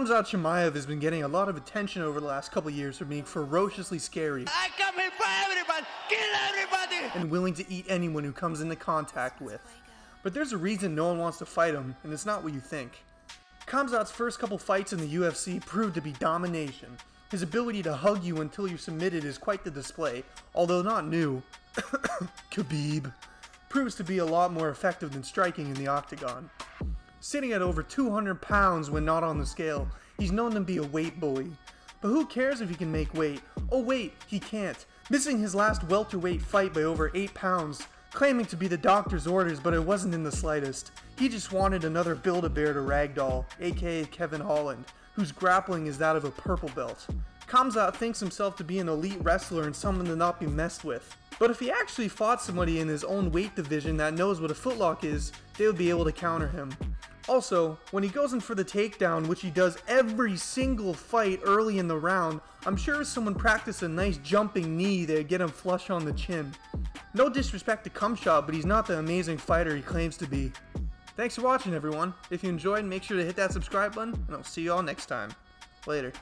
Khamzat Chimaev has been getting a lot of attention over the last couple years for being ferociously scary I come here for everybody. Kill everybody. and willing to eat anyone who comes into contact with. But there's a reason no one wants to fight him, and it's not what you think. Khamzat's first couple fights in the UFC proved to be domination. His ability to hug you until you're submitted is quite the display, although not new. Khabib proves to be a lot more effective than striking in the octagon. Sitting at over 200 pounds when not on the scale, he's known to be a weight bully. But who cares if he can make weight? Oh wait, he can't. Missing his last welterweight fight by over 8 pounds, claiming to be the doctor's orders, but it wasn't in the slightest. He just wanted another Build-A-Bear to ragdoll, aka Kevin Holland, whose grappling is that of a purple belt. Khamzat thinks himself to be an elite wrestler and someone to not be messed with. But if he actually fought somebody in his own weight division that knows what a footlock is, they would be able to counter him. Also, when he goes in for the takedown, which he does every single fight early in the round, I'm sure someone practiced a nice jumping knee to get him flush on the chin. No disrespect to Cumshot, but he's not the amazing fighter he claims to be. Thanks for watching, everyone. If you enjoyed, make sure to hit that subscribe button, and I'll see you all next time. Later.